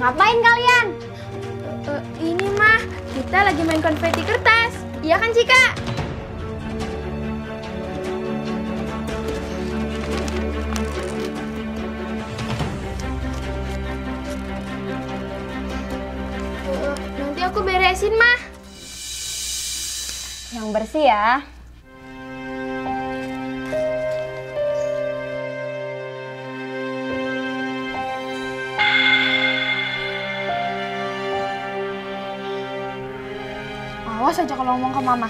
Ngapain kalian? Eh, ini mah, kita lagi main konfeti kertas. Iya kan, Cika? Eh, nanti aku beresin, mah. Yang bersih ya. Awas aja kalau ngomong ke mama.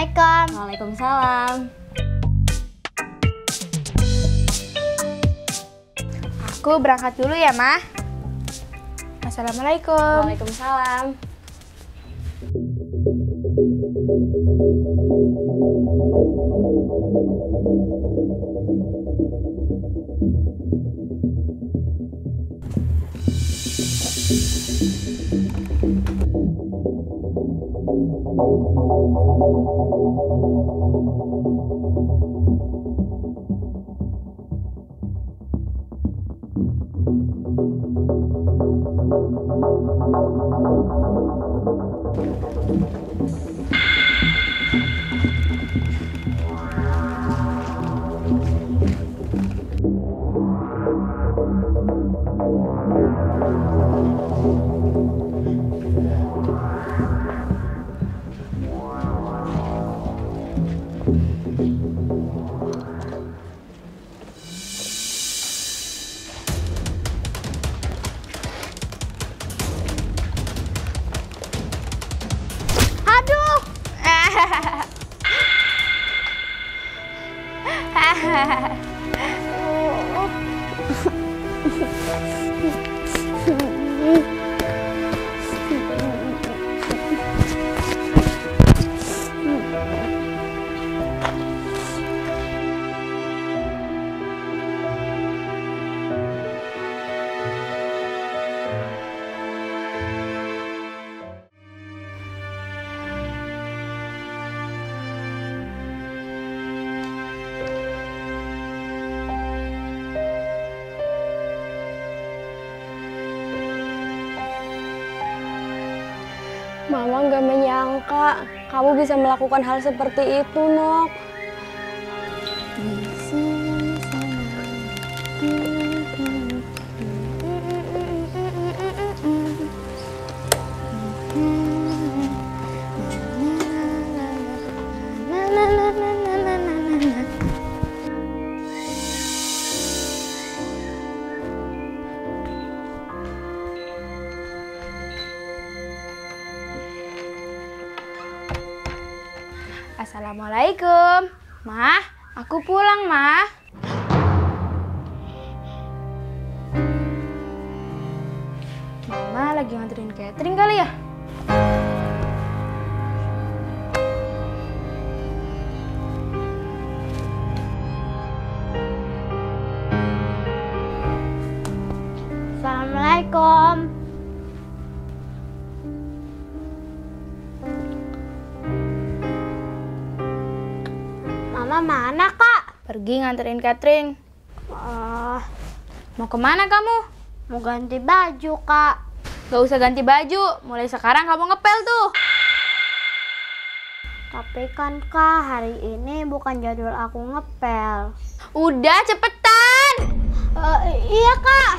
Assalamualaikum. Waalaikumsalam. Aku berangkat dulu ya, Mah. Assalamualaikum. Waalaikumsalam. Aduh. Thank you. Menyangka kamu bisa melakukan hal seperti itu, Nok. Assalamualaikum. Mah, aku pulang, Mah. Mama lagi nganterin catering kali ya? Mama mana kak? Pergi nganterin catering. Ah, Mau ke mana kamu? mau ganti baju kak. Gak usah ganti baju. Mulai sekarang kamu ngepel tuh. Tapi kan kak hari ini bukan jadwal aku ngepel. Udah, cepetan. Eh, iya kak.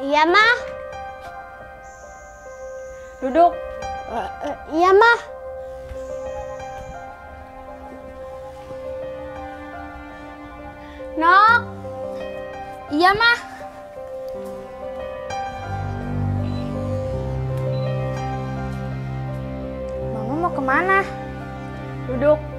Iya, mah. Duduk. Eh, iya, mah. Nok. Iya, Mah. Mama mau ke mana? Duduk.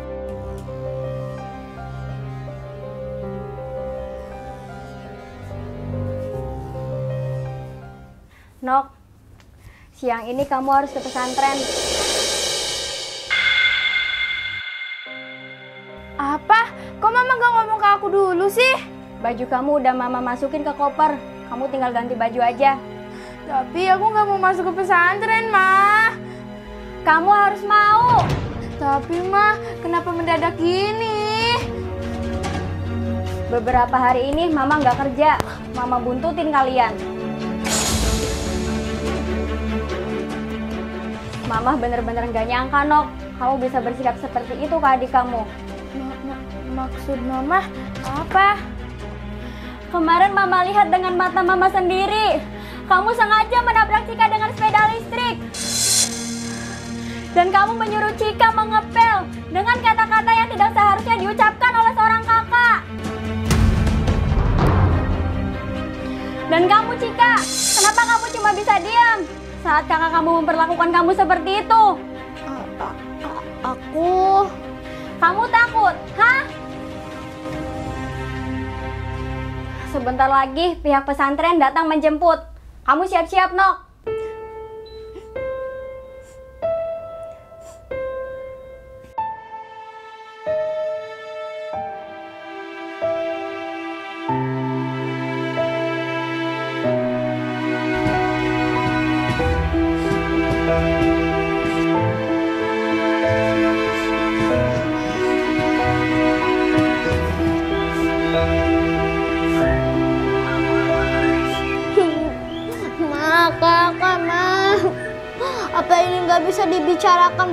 Siang ini kamu harus ke pesantren. Apa? Kok Mama gak ngomong ke aku dulu sih? Baju kamu udah mama masukin ke koper. Kamu tinggal ganti baju aja. Tapi aku gak mau masuk ke pesantren, Mah. Kamu harus mau. Tapi, Mah, kenapa mendadak gini? Beberapa hari ini mama nggak kerja. Mama buntutin kalian. Mama bener-bener nggak nyangka, Nok. Kamu bisa bersikap seperti itu ke adik kamu. Ma- ma- maksud Mama apa? Kemarin Mama lihat dengan mata Mama sendiri. Kamu sengaja menabrak Cika dengan sepeda listrik. Dan kamu menyuruh Cika mengepel dengan kata-kata yang tidak seharusnya diucapkan oleh seorang kakak. Dan kamu Cika, kenapa kamu cuma bisa diam saat kakak kamu memperlakukan kamu seperti itu? Aku Kamu takut, hah? Sebentar lagi pihak pesantren datang menjemput. Kamu siap-siap, Nok.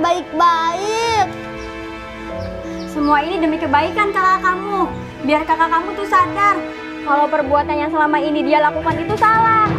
Baik-baik? Semua ini demi kebaikan kakak kamu. Biar kakak kamu tuh sadar kalau perbuatan yang selama ini dia lakukan itu salah.